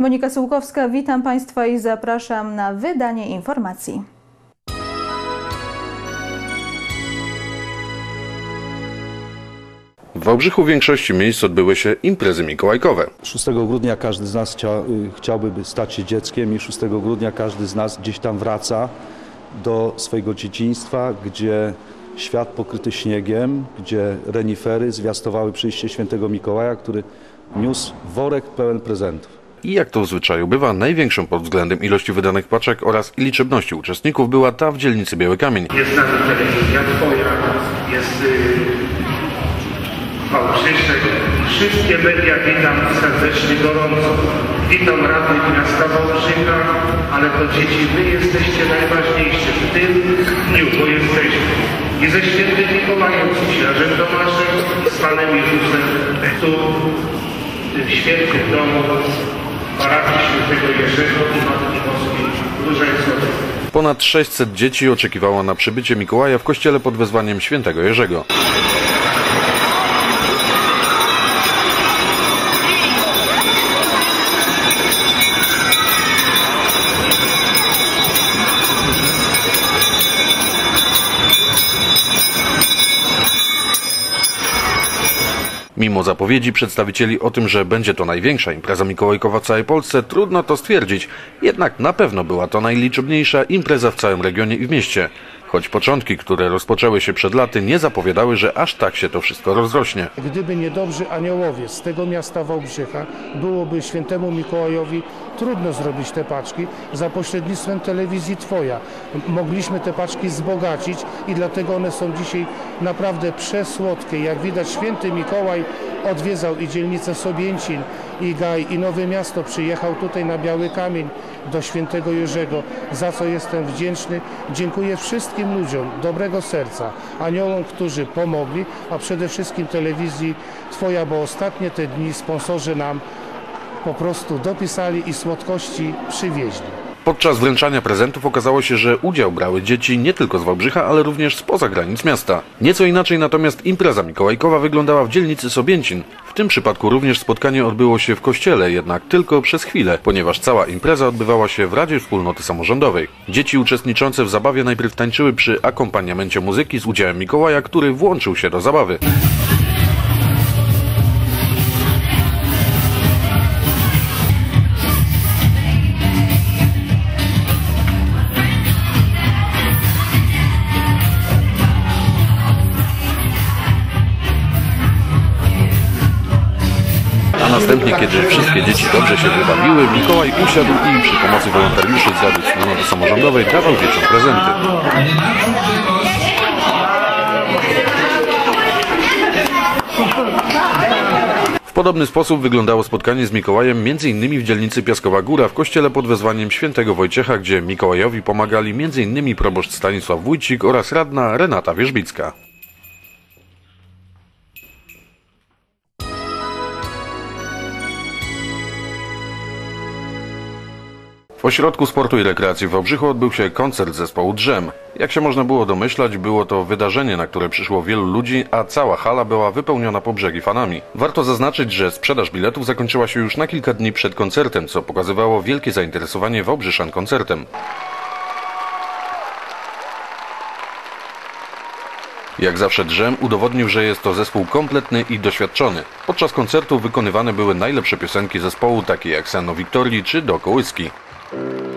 Monika Sułkowska, witam Państwa i zapraszam na wydanie informacji. W Wałbrzychu w większości miejsc odbyły się imprezy mikołajkowe. 6 grudnia każdy z nas chcia, y, chciałby stać się dzieckiem i 6 grudnia każdy z nas gdzieś tam wraca do swojego dzieciństwa, gdzie świat pokryty śniegiem, gdzie renifery zwiastowały przyjście świętego Mikołaja, który niósł worek pełen prezentów. I jak to w zwyczaju bywa, największą pod względem ilości wydanych paczek oraz liczebności uczestników była ta w dzielnicy Biały Kamień. Jest nawet telewizja Twoja, jest y, Wałbrzyszek. Wszystkie media witam serdecznie, gorąco. Witam radnych miasta Wałbrzycha, ale to dzieci, wy jesteście najważniejsi w tym dniu, bo jesteśmy. I ze świętym Mikołajem, księżem Tomaszem, z Panem Jezusem tu, w tym świętym domu Ponad 600 dzieci oczekiwało na przybycie Mikołaja w kościele pod wezwaniem świętego Jerzego. Mimo zapowiedzi przedstawicieli o tym, że będzie to największa impreza mikołajkowa w całej Polsce, trudno to stwierdzić. Jednak na pewno była to najliczebniejsza impreza w całym regionie i w mieście. Choć początki, które rozpoczęły się przed laty, nie zapowiadały, że aż tak się to wszystko rozrośnie. Gdyby nie dobrzy aniołowie z tego miasta Wałbrzycha, byłoby świętemu Mikołajowi trudno zrobić te paczki za pośrednictwem telewizji Twoja. Mogliśmy te paczki wzbogacić i dlatego one są dzisiaj naprawdę przesłodkie. Jak widać święty Mikołaj odwiedzał i dzielnicę Sobięcin, i Gaj, i Nowe Miasto. Przyjechał tutaj na Biały Kamień do świętego Jerzego, za co jestem wdzięczny. Dziękuję wszystkim ludziom dobrego serca, aniołom, którzy pomogli, a przede wszystkim telewizji Twoja, bo ostatnie te dni sponsorzy nam po prostu dopisali i słodkości przywieźli. Podczas wręczania prezentów okazało się, że udział brały dzieci nie tylko z Wałbrzycha, ale również spoza granic miasta. Nieco inaczej natomiast impreza mikołajkowa wyglądała w dzielnicy Sobięcin. W tym przypadku również spotkanie odbyło się w kościele, jednak tylko przez chwilę, ponieważ cała impreza odbywała się w Radzie Wspólnoty Samorządowej. Dzieci uczestniczące w zabawie najpierw tańczyły przy akompaniamencie muzyki z udziałem Mikołaja, który włączył się do zabawy. Następnie, kiedy wszystkie dzieci dobrze się wybawiły, Mikołaj usiadł i przy pomocy wolontariuszy z Wspólnoty Samorządowej dawał dzieciom prezenty. W podobny sposób wyglądało spotkanie z Mikołajem m.in. w dzielnicy Piaskowa Góra w kościele pod wezwaniem świętego Wojciecha, gdzie Mikołajowi pomagali m.in. proboszcz Stanisław Wójcik oraz radna Renata Wierzbicka. W Ośrodku Sportu i Rekreacji w Wałbrzychu odbył się koncert zespołu Drzem. Jak się można było domyślać, było to wydarzenie, na które przyszło wielu ludzi, a cała hala była wypełniona po brzegi fanami. Warto zaznaczyć, że sprzedaż biletów zakończyła się już na kilka dni przed koncertem, co pokazywało wielkie zainteresowanie Wałbrzyszan koncertem. Jak zawsze Drzem udowodnił, że jest to zespół kompletny i doświadczony. Podczas koncertu wykonywane były najlepsze piosenki zespołu, takie jak Seno Wiktorii czy Do Kołyski. Thank you.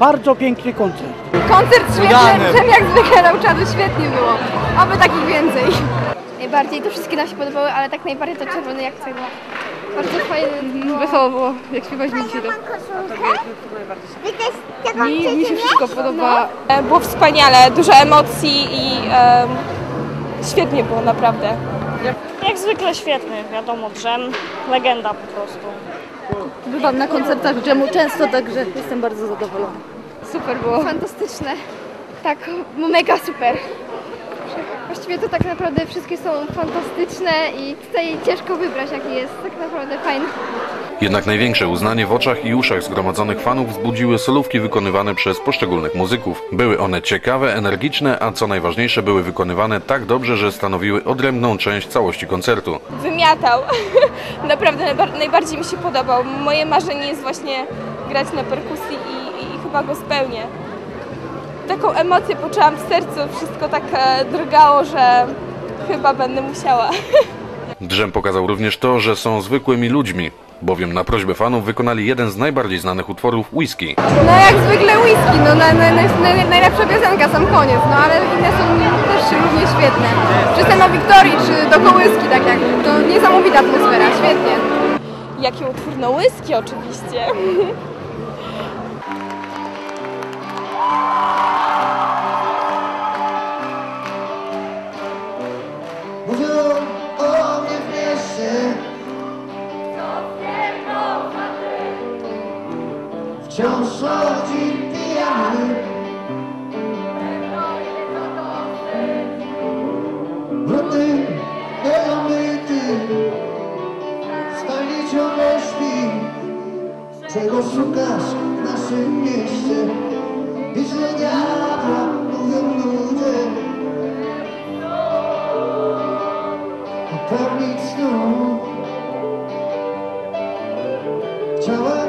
Bardzo piękny koncert. Koncert świetny, ten jak zwykle na czadu świetnie było. Oby takich więcej. Najbardziej to wszystkie nam się podobały, ale tak najbardziej to czerwony jak cegła. Bardzo fajne było. Wesoło było, jak śpiewać mi się to. Mi, mi się wszystko podoba. E, Było wspaniale, dużo emocji i świetnie było naprawdę. Jak zwykle świetny, wiadomo, drzem, legenda po prostu. Bywam na koncertach dżemu często, także jestem bardzo zadowolona. Super było. Fantastyczne. Tak, mega super. Właściwie to tak naprawdę wszystkie są fantastyczne i tutaj ciężko wybrać jaki jest tak naprawdę fajny. Jednak największe uznanie w oczach i uszach zgromadzonych fanów wzbudziły solówki wykonywane przez poszczególnych muzyków. Były one ciekawe, energiczne, a co najważniejsze były wykonywane tak dobrze, że stanowiły odrębną część całości koncertu. Wymiatał. Naprawdę najbar- najbardziej mi się podobał. Moje marzenie jest właśnie grać na perkusji i, i chyba go spełnię. Taką emocję poczułam w sercu, wszystko tak e, drgało, że chyba będę musiała. Drzem pokazał również to, że są zwykłymi ludźmi, bowiem na prośbę fanów wykonali jeden z najbardziej znanych utworów Whisky. No jak zwykle whisky, no naj, naj, naj, najlepsza piosenka, sam koniec, no ale inne są też równie świetne. Czy scena Wiktorii, czy do kołyski, tak jak, to niesamowita atmosfera, świetnie. Jaki utwór? No whisky oczywiście. Wciąż chodzi pijany Brudny, niedomyty Stali ciągle Czego szukasz w naszym mieście? Widzę diabła, mówią ludzie pełnić snu Chciałem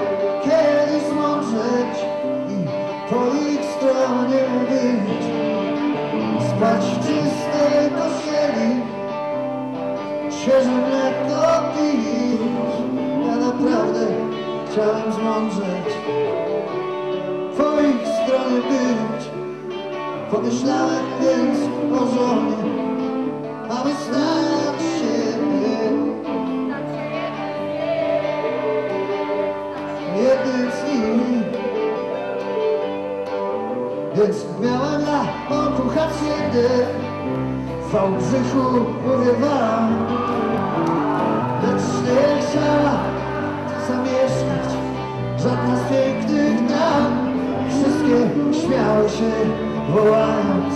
Spać w czystej pościeli Świeże mleko pić Ja naprawdę chciałem zmądrzeć. Po ich stronie być. Pomyślałem więc o żonie aby znać siebie. Jednym z nich Więc haciendę W Wałbrzychu mówię wam Lecz nie chciała zamieszkać Żadna z pięknych dam Wszystkie śmiały się wołając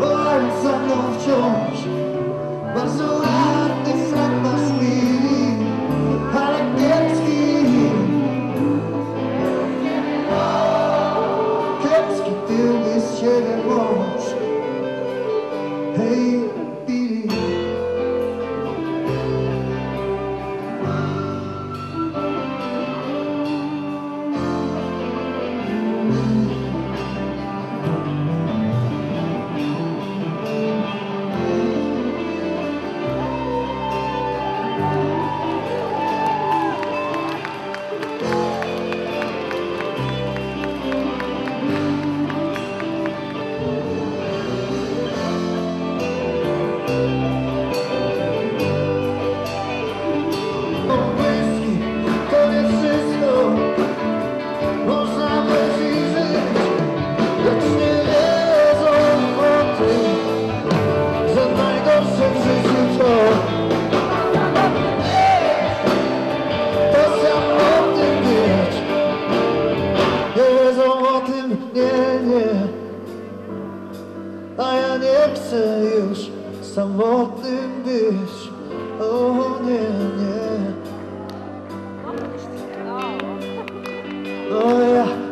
wołając za mną wciąż. Bardzo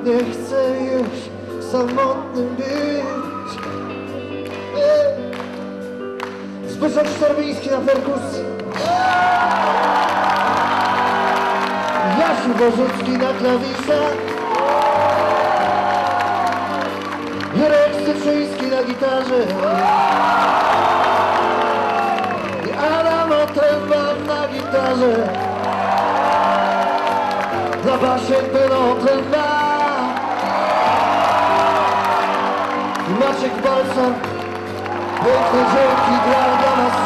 nie chcę już samotnym być. Zbyszek Szczerbiński na perkusji. Jasiu Bożucki na klawiszach Jurek Syczyński na gitarze. I Adam Otręba na gitarze. Na basie pełną tręba Maciek Balsam Piękne grał dla nas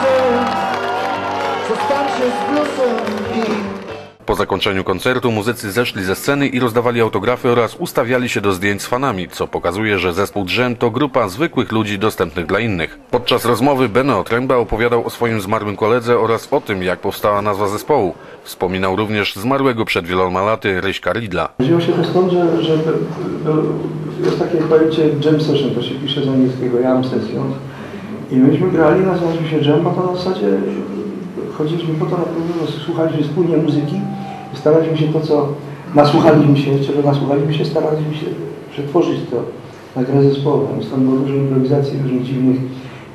Zostańcie z bluesem i Po zakończeniu koncertu muzycy zeszli ze sceny i rozdawali autografy oraz ustawiali się do zdjęć z fanami, co pokazuje, że zespół Drzem to grupa zwykłych ludzi dostępnych dla innych. Podczas rozmowy Beno Tręba opowiadał o swoim zmarłym koledze oraz o tym, jak powstała nazwa zespołu. Wspominał również zmarłego przed wieloma laty Ryśka Ridla. Wzięło się to stąd, że, że jest takie pojęcie jam session, to się pisze z angielskiego jam session. I myśmy grali, nazywaliśmy się jam, a to na zasadzie chodziliśmy po to, słuchaliśmy wspólnie muzyki i staraliśmy się to, co nasłuchaliśmy się, czego nasłuchaliśmy się, staraliśmy się przetworzyć to na grę zespołową. Stąd było dużo improwizacji różnych dziwnych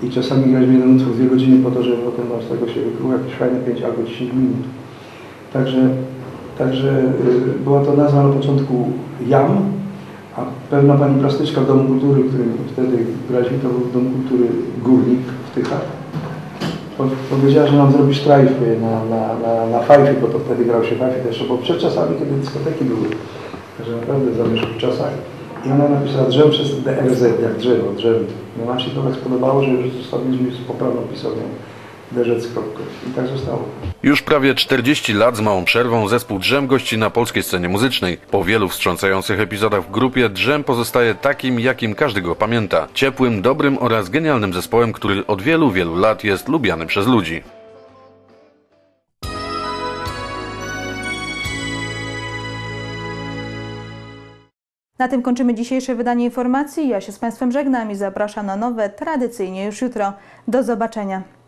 i czasami graliśmy jeden utwór dwie godziny po to, żeby potem z tego się wykryło jakieś fajne 5 albo 10 minut. Także, także y, była to nazwa na początku JAM, a pewna pani plastyczka w Domu Kultury, w którym wtedy graliśmy, to był Dom Kultury Górnik w Tychach, po- powiedziała, że nam zrobi sztrajfy na, na, na, na fajfie, bo to wtedy grał się fajfie też, bo przed czasami, kiedy dyskoteki były, także naprawdę w zamierzchłych czasach. I ona napisała drzew przez DRZ, jak drzewo, drzewo. No nam się to tak spodobało, że już zostawiliśmy z poprawną pisownią I tak zostało. Już prawie 40 lat z małą przerwą zespół Drzem gości na polskiej scenie muzycznej. Po wielu wstrząsających epizodach w grupie Drzem pozostaje takim, jakim każdy go pamięta. Ciepłym, dobrym oraz genialnym zespołem, który od wielu, wielu lat jest lubiany przez ludzi. Na tym kończymy dzisiejsze wydanie informacji. Ja się z Państwem żegnam i zapraszam na nowe, tradycyjnie już jutro. Do zobaczenia.